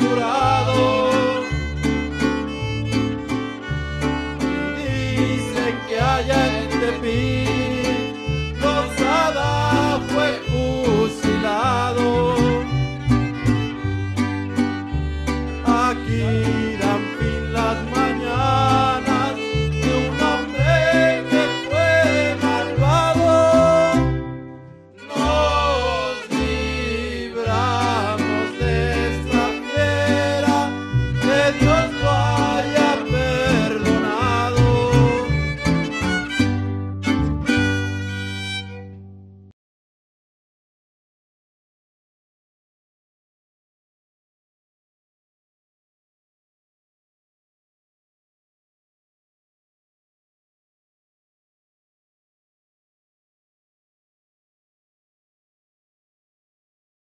saturado.